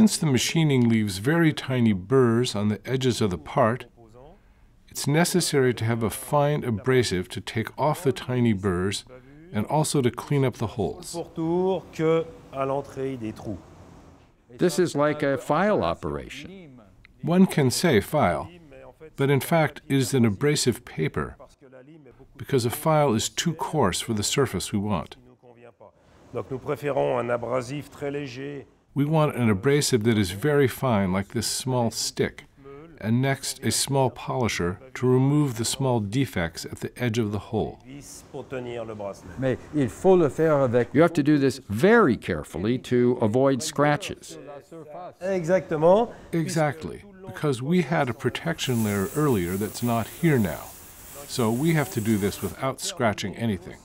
Since the machining leaves very tiny burrs on the edges of the part, it's necessary to have a fine abrasive to take off the tiny burrs and also to clean up the holes. pourtour que à l'entrée des trous. This is like a file operation. One can say file, but in fact it is an abrasive paper because a file is too coarse for the surface we want. Donc nous préférons un abrasif très léger We want an abrasive that is very fine, like this small stick, and next a small polisher to remove the small defects at the edge of the hole. vis pour tenir le bracelet. Mais il faut le faire avec You have to do this very carefully to avoid scratches. Exactly, because we had a protection layer earlier that's not here now. So we have to do this without scratching anything.